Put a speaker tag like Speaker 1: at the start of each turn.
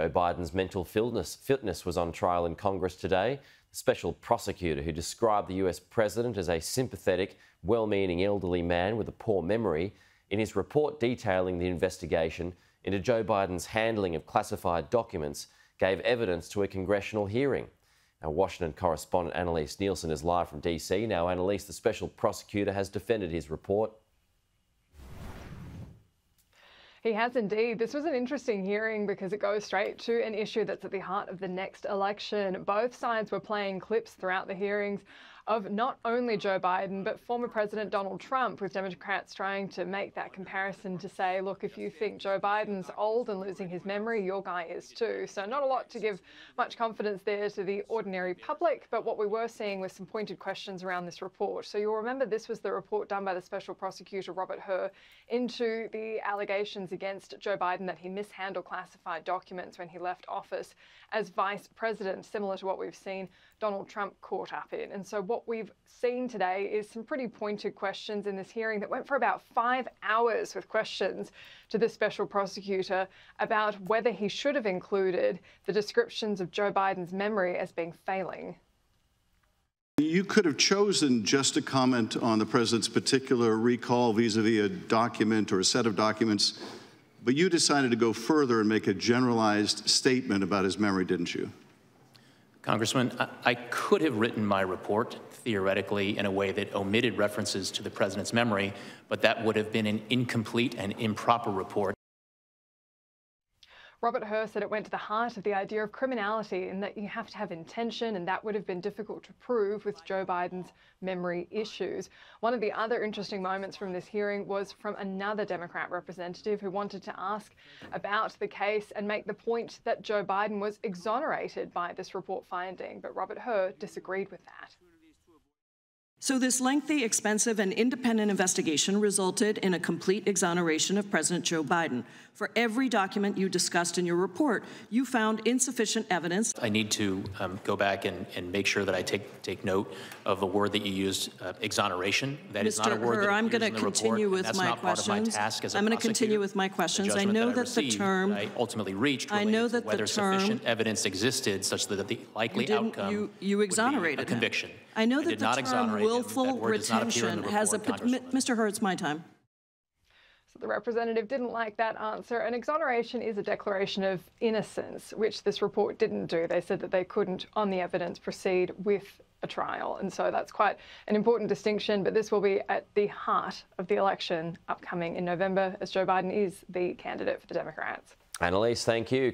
Speaker 1: Joe Biden's mental fitness, fitness was on trial in Congress today. The special prosecutor who described the US president as a sympathetic, well meaning elderly man with a poor memory, in his report detailing the investigation into Joe Biden's handling of classified documents, gave evidence to a congressional hearing. Our Washington correspondent Annelise Nielsen is live from DC. Now, Annelise, the special prosecutor has defended his report.
Speaker 2: He has indeed. This was an interesting hearing because it goes straight to an issue that's at the heart of the next election. Both sides were playing clips throughout the hearings of not only Joe Biden, but former President Donald Trump, with Democrats trying to make that comparison to say, look, if you think Joe Biden's old and losing his memory, your guy is too. So, not a lot to give much confidence there to the ordinary public, but what we were seeing was some pointed questions around this report. So, you'll remember this was the report done by the special prosecutor, Robert Hur, into the allegations against Joe Biden that he mishandled classified documents when he left office as vice president, similar to what we've seen Donald Trump caught up in. And so, what we've seen today is some pretty pointed questions in this hearing that went for about five hours with questions to the special prosecutor about whether he should have included the descriptions of Joe Biden's memory as being failing.
Speaker 3: You could have chosen just to comment on the president's particular recall vis a vis a document or a set of documents, but you decided to go further and make a generalized statement about his memory, didn't you?
Speaker 4: Congressman, I could have written my report theoretically in a way that omitted references to the president's memory, but that would have been an incomplete and improper report.
Speaker 2: Robert Hur said it went to the heart of the idea of criminality and that you have to have intention, and that would have been difficult to prove with Joe Biden's memory issues. One of the other interesting moments from this hearing was from another Democrat representative who wanted to ask about the case and make the point that Joe Biden was exonerated by this report finding, but Robert Hur disagreed with that.
Speaker 5: So, this lengthy, expensive, and independent investigation resulted in a complete exoneration of President Joe Biden. For every document you discussed in your report, you found insufficient evidence.
Speaker 4: I need to um, go back and, and, make sure that I take take note of the word that you used, uh, exoneration. That
Speaker 5: Mr.
Speaker 4: is not a word
Speaker 5: Hur,
Speaker 4: that
Speaker 5: I'm
Speaker 4: going to
Speaker 5: continue
Speaker 4: report,
Speaker 5: with my questions.
Speaker 4: My
Speaker 5: I'm going to continue with my questions. I know that,
Speaker 4: that I
Speaker 5: the term
Speaker 4: I ultimately reached
Speaker 5: I know that
Speaker 4: whether
Speaker 5: the term,
Speaker 4: sufficient evidence existed such that the likely outcome
Speaker 5: you, you exonerated
Speaker 4: a conviction.
Speaker 5: Him. I know that
Speaker 4: I
Speaker 5: the term willful retention has a Mr. Hur, it's my time.
Speaker 2: So the representative didn't like that answer. An exoneration is a declaration of innocence, which this report didn't do. They said that they couldn't, on the evidence, proceed with a trial. And so that's quite an important distinction. But this will be at the heart of the election upcoming in November, as Joe Biden is the candidate for the Democrats.
Speaker 1: Annelise, thank you.